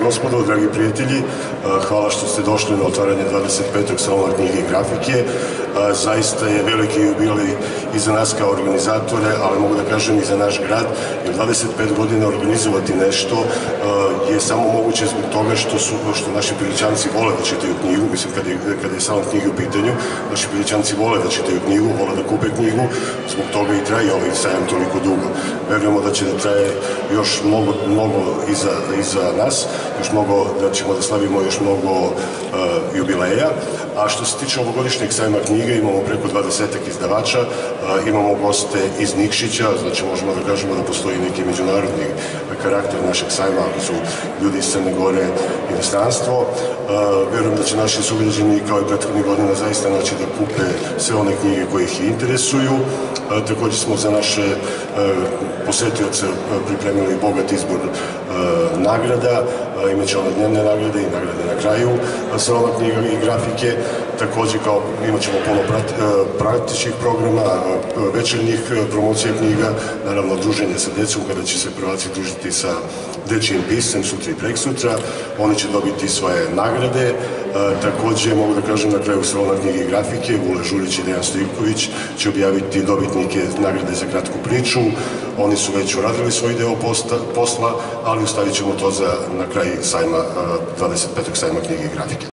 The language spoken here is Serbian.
i gospodo, dragi prijatelji, hvala što ste došli na otvaranje 25. salona knjige i grafike. Zaista je veliki jubilej i za nas kao organizatore, ali mogu da kažem i za naš grad, jer 25 godina organizovati nešto je samo moguće zbog toga što su što naši priličanci vole da čitaju knjigu, mislim kada je, kada je salon knjige u pitanju, naši priličanci vole da čitaju knjigu, vole da kupe knjigu, zbog toga i traje ovaj sajam toliko dugo. Verujemo da će da traje još mnogo, mnogo iza, iza nas, još mnogo, da ćemo da slavimo još mnogo uh, jubileja, a što se tiče ovogodišnjeg sajma knjige, imamo preko 20 izdavača, uh, imamo goste iz Nikšića, znači možemo da kažemo da postoji neki međunarodni karakter našeg sajma, ako su ljudi iz Crne Gore i inostranstvo. Uh, verujem da će naši sugrađani kao i prethodnih godina zaista naći da kupe sve one knjige koje ih interesuju. Takođe smo za naše posetioce pripremili bogat izbor nagrada, imaće one dnevne nagrade i nagrade na kraju. Salona knjiga i grafike, takođe kao imat ćemo puno praktičnih programa, večernjih promocija knjiga, naravno druženje sa decom kada će se prvaci družiti sa dečijim pisem sutra i prek sutra, oni će dobiti svoje nagrade, takođe mogu da kažem na kraju salona knjige i grafike, Vule Žurić i Dejan Stojković će objaviti dobitnike nagrade za kratku priču, oni su već uradili svoj deo posla, ali ustavit ćemo to za na kraj sajma, 25. sajma knjige i grafike.